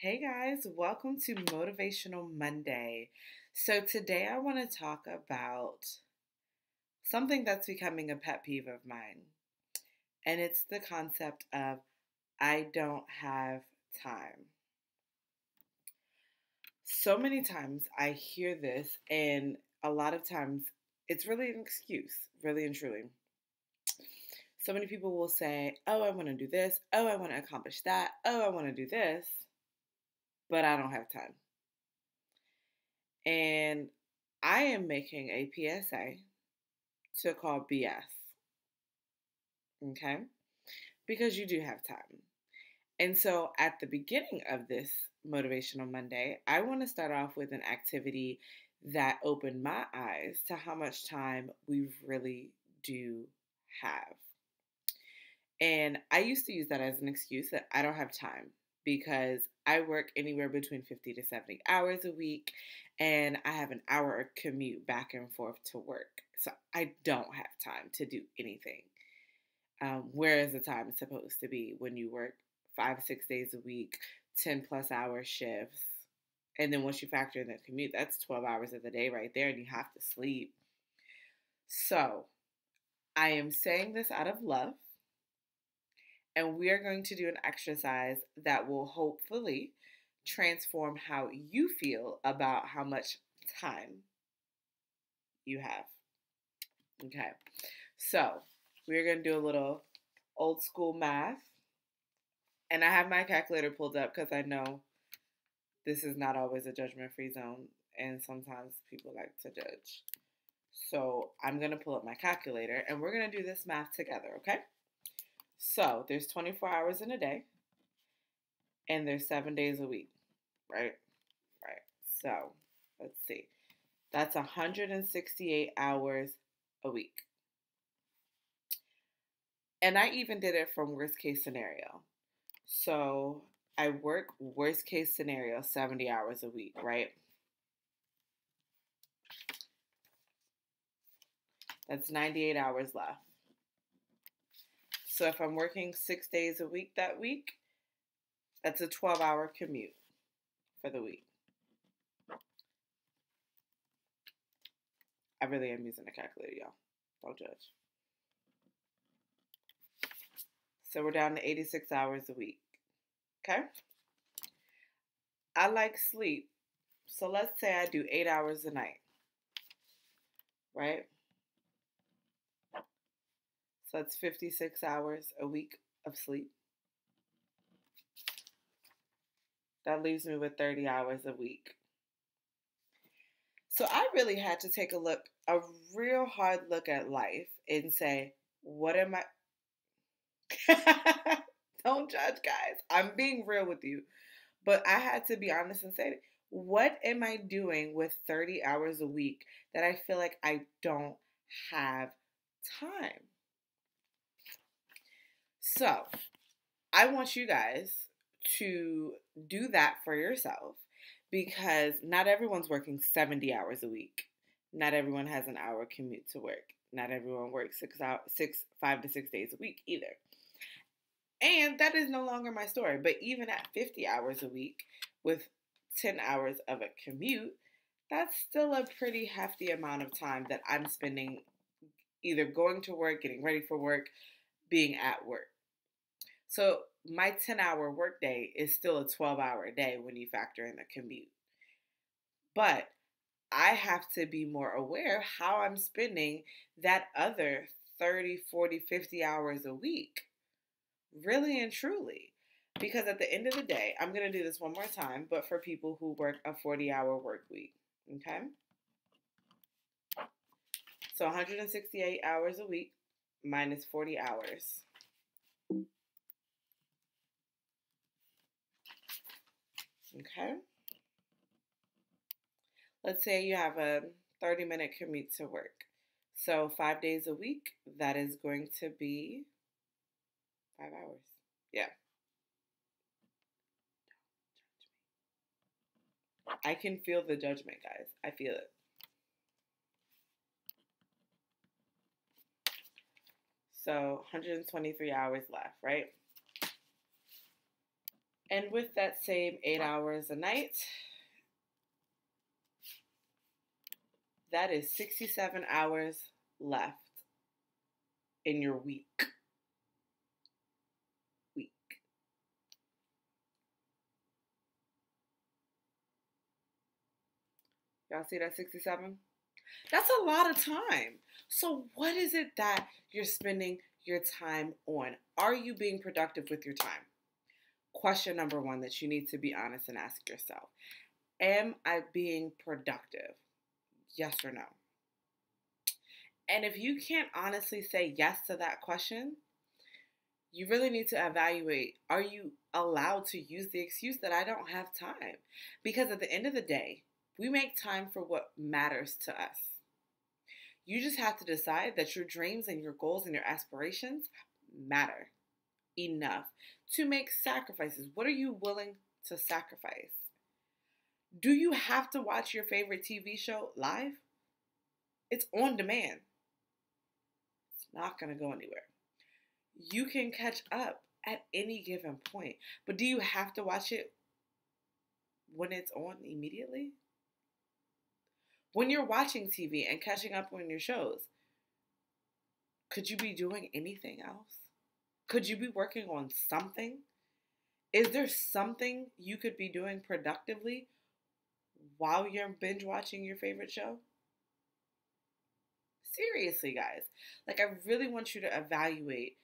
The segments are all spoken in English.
Hey guys, welcome to Motivational Monday. So, today I want to talk about something that's becoming a pet peeve of mine, and it's the concept of I don't have time. So many times I hear this, and a lot of times it's really an excuse, really and truly. So many people will say, Oh, I want to do this. Oh, I want to accomplish that. Oh, I want to do this but I don't have time. And I am making a PSA to call BS. Okay? Because you do have time. And so at the beginning of this Motivational Monday, I want to start off with an activity that opened my eyes to how much time we really do have. And I used to use that as an excuse that I don't have time because I work anywhere between 50 to 70 hours a week and I have an hour commute back and forth to work. So I don't have time to do anything. Um, where is the time supposed to be when you work five, six days a week, 10 plus hour shifts? And then once you factor in the commute, that's 12 hours of the day right there, and you have to sleep. So I am saying this out of love and we are going to do an exercise that will hopefully transform how you feel about how much time you have. Okay, so we're going to do a little old school math. And I have my calculator pulled up because I know this is not always a judgment free zone, and sometimes people like to judge. So I'm going to pull up my calculator and we're going to do this math together, okay? So there's 24 hours in a day, and there's seven days a week, right? Right. So let's see. That's 168 hours a week. And I even did it from worst case scenario. So I work worst case scenario 70 hours a week, right? That's 98 hours left. So if I'm working six days a week that week, that's a 12 hour commute for the week. I really am using a calculator, y'all. Don't judge. So we're down to 86 hours a week. Okay? I like sleep. So let's say I do eight hours a night. Right? So that's 56 hours a week of sleep. That leaves me with 30 hours a week. So I really had to take a look, a real hard look at life and say, what am I? Don't judge, guys. I'm being real with you. But I had to be honest and say, what am I doing with 30 hours a week that I feel like I don't have time? So, I want you guys to do that for yourself because not everyone's working 70 hours a week. Not everyone has an hour commute to work. Not everyone works six out six five to six days a week either. And that is no longer my story. But even at 50 hours a week with 10 hours of a commute, that's still a pretty hefty amount of time that I'm spending either going to work, getting ready for work, being at work. So my 10 hour workday is still a 12 hour day when you factor in the commute. But I have to be more aware how I'm spending that other 30, 40, 50 hours a week. Really and truly. Because at the end of the day, I'm going to do this one more time, but for people who work a 40 hour work week. Okay? So 168 hours a week minus 40 hours. Okay. Let's say you have a 30 minute commute to work. So, five days a week, that is going to be five hours. Yeah. I can feel the judgment, guys. I feel it. So 123 hours left, right? And with that same eight hours a night, that is 67 hours left in your week. Week. Y'all see that 67? That's a lot of time. So, what is it that you're spending your time on? Are you being productive with your time? Question number one that you need to be honest and ask yourself Am I being productive? Yes or no? And if you can't honestly say yes to that question, you really need to evaluate are you allowed to use the excuse that I don't have time? Because at the end of the day, we make time for what matters to us. You just have to decide that your dreams and your goals and your aspirations matter enough to make sacrifices. What are you willing to sacrifice? Do you have to watch your favorite TV show live? It's on demand. It's not going to go anywhere. You can catch up at any given point, but do you have to watch it when it's on immediately? When you're watching TV and catching up on your shows, could you be doing anything else? Could you be working on something? Is there something you could be doing productively while you're binge watching your favorite show? Seriously, guys. Like, I really want you to evaluate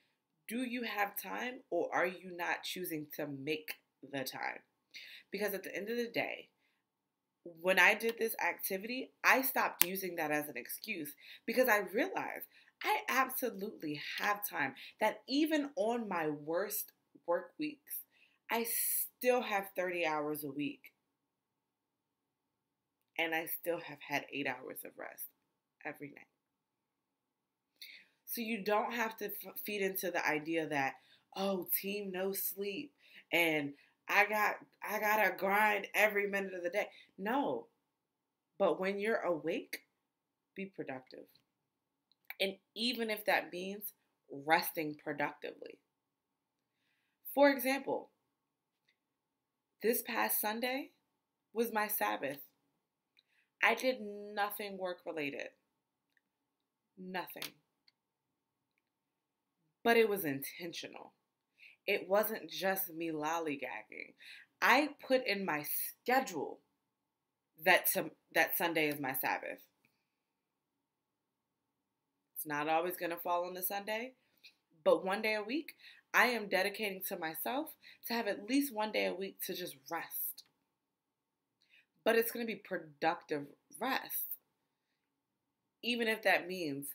do you have time or are you not choosing to make the time? Because at the end of the day, when I did this activity, I stopped using that as an excuse because I realized I absolutely have time that even on my worst work weeks, I still have 30 hours a week. And I still have had eight hours of rest every night. So you don't have to f- feed into the idea that, oh, team no sleep and I got I gotta grind every minute of the day. No. But when you're awake, be productive. And even if that means resting productively. For example, this past Sunday was my Sabbath. I did nothing work related. Nothing. But it was intentional it wasn't just me lollygagging. I put in my schedule that to, that Sunday is my Sabbath. Not always going to fall on the Sunday, but one day a week, I am dedicating to myself to have at least one day a week to just rest. But it's going to be productive rest. Even if that means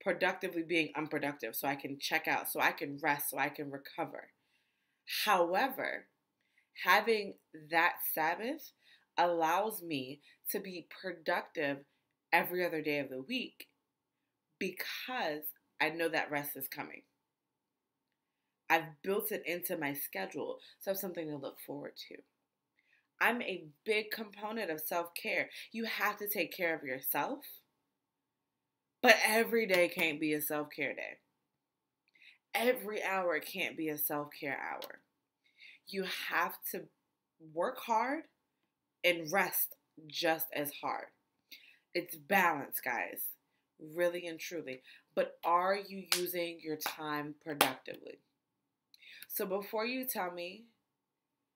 productively being unproductive so I can check out, so I can rest, so I can recover. However, having that Sabbath allows me to be productive every other day of the week because I know that rest is coming. I've built it into my schedule, so I have something to look forward to. I'm a big component of self care. You have to take care of yourself but every day can't be a self care day. Every hour can't be a self care hour. You have to work hard and rest just as hard. It's balance, guys, really and truly. But are you using your time productively? So before you tell me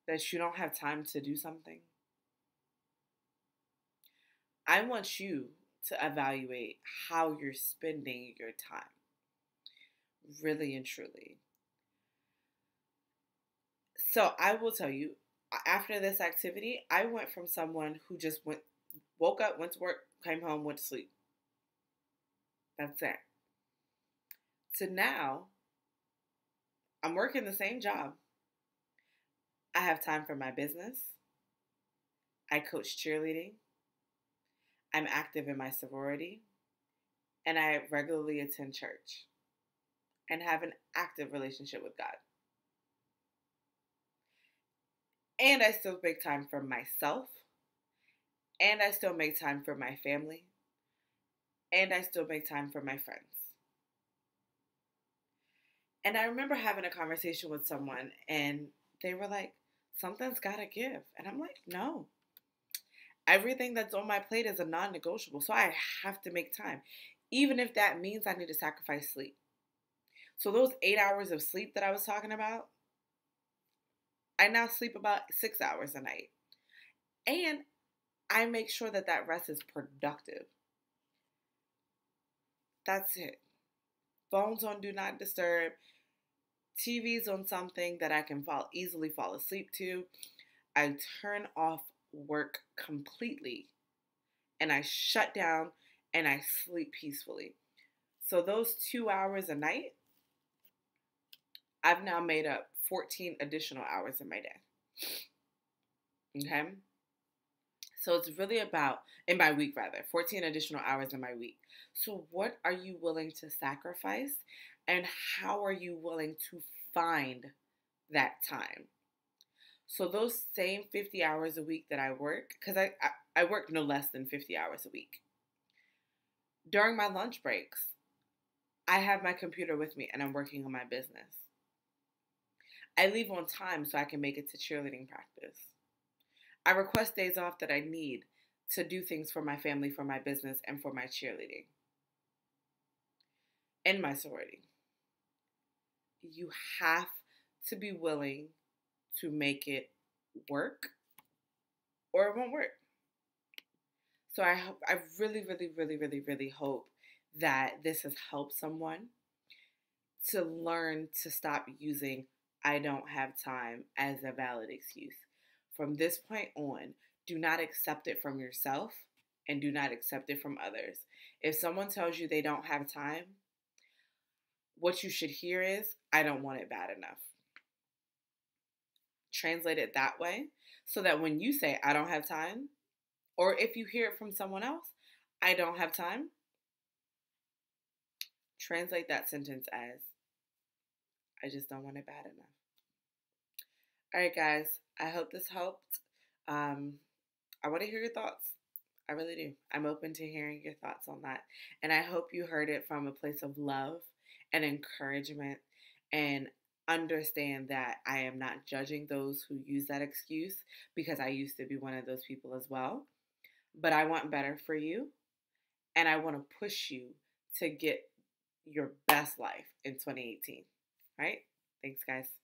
that you don't have time to do something, I want you to evaluate how you're spending your time. Really and truly. So I will tell you, after this activity, I went from someone who just went, woke up, went to work, came home, went to sleep. That's it. So now, I'm working the same job. I have time for my business. I coach cheerleading. I'm active in my sorority, and I regularly attend church and have an active relationship with God. And I still make time for myself, and I still make time for my family, and I still make time for my friends. And I remember having a conversation with someone and they were like, something's got to give. And I'm like, no. Everything that's on my plate is a non negotiable. So I have to make time, even if that means I need to sacrifice sleep. So those eight hours of sleep that I was talking about, I now sleep about six hours a night. And I make sure that that rest is productive. That's it. Phones on do not disturb. TV's on something that I can fall easily fall asleep to. I turn off work completely and I shut down and I sleep peacefully. So those 2 hours a night I've now made up 14 additional hours in my day. Okay? So it's really about, in my week rather, 14 additional hours in my week. So, what are you willing to sacrifice? And how are you willing to find that time? So, those same 50 hours a week that I work, because I, I, I work no less than 50 hours a week. During my lunch breaks, I have my computer with me and I'm working on my business. I leave on time so I can make it to cheerleading practice. I request days off that I need to do things for my family, for my business, and for my cheerleading and my sorority. You have to be willing to make it work or it won't work. So I hope I really, really, really, really, really hope that this has helped someone to learn to stop using I don't have time as a valid excuse. From this point on, do not accept it from yourself and do not accept it from others. If someone tells you they don't have time, what you should hear is, I don't want it bad enough. Translate it that way so that when you say, I don't have time, or if you hear it from someone else, I don't have time, translate that sentence as, I just don't want it bad enough. All right, guys, I hope this helped. Um, I want to hear your thoughts. I really do. I'm open to hearing your thoughts on that. And I hope you heard it from a place of love and encouragement and understand that I am not judging those who use that excuse because I used to be one of those people as well. But I want better for you and I want to push you to get your best life in 2018. Right? Thanks, guys.